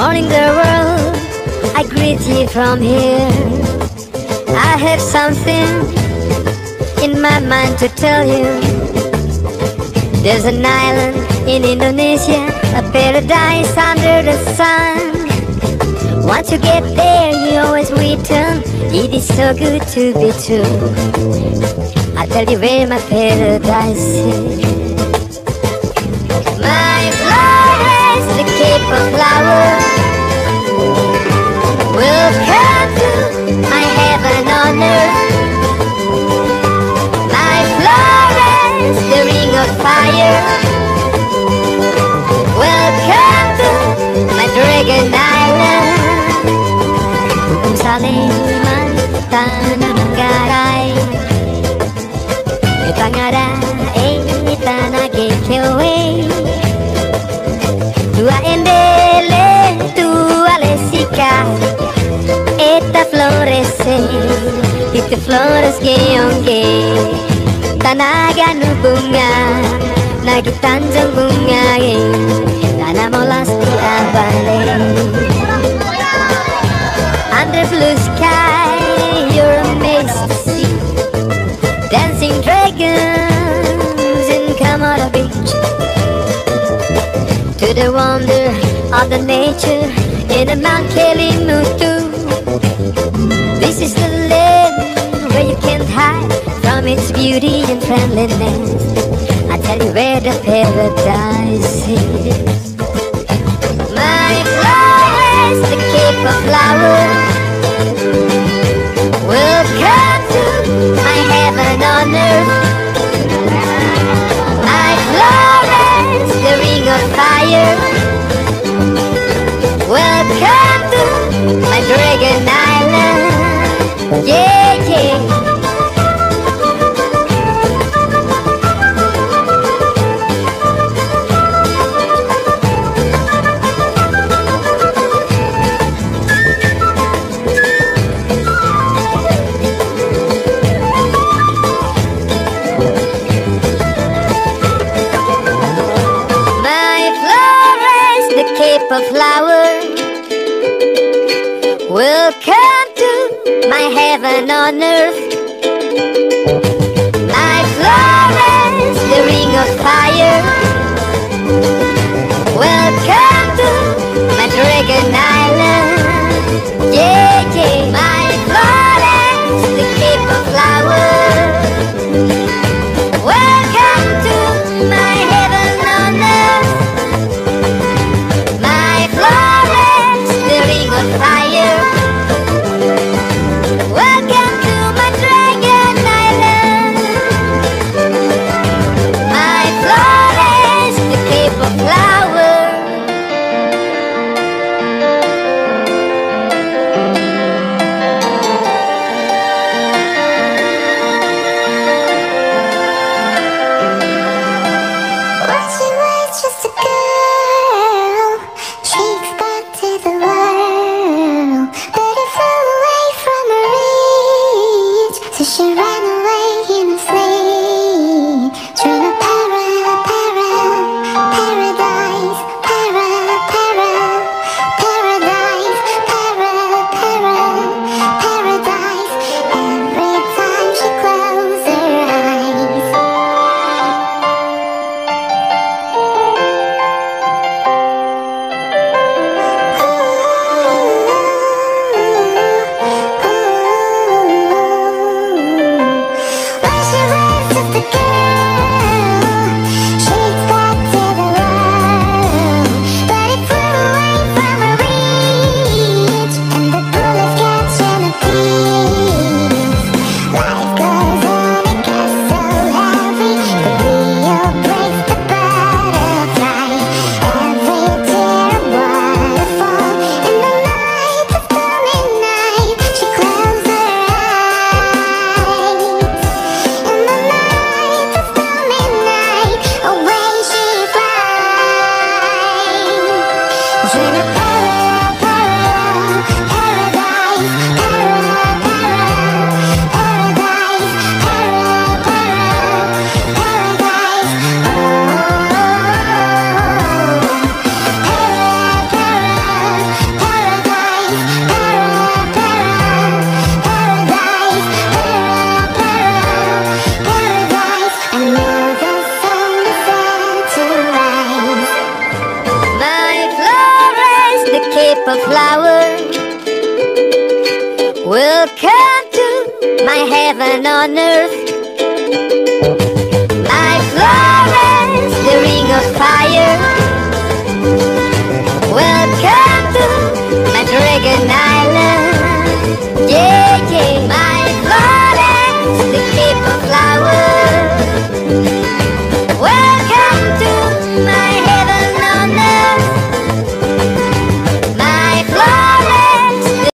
morning the world I greet you from here I have something in my mind to tell you. There's an island in Indonesia, a paradise under the sun. Once you get there, you always return. It is so good to be true. I'll tell you where my paradise is. Kaliman tanah manggarai E pangara e tanah kekewe Tua embele tua lesika Eta florece Ite flores geonge Tanaga nu bunga Nagi tanjung bunga Beach To the wonder of the nature in the Mount Kelimutu this is the land where you can't hide from its beauty and friendliness. I tell you where the paradise is. My flowers, the Cape of Flowers, Of Flowers will come to my heaven on earth. My Flores, the ring A flower will come to my heaven on earth.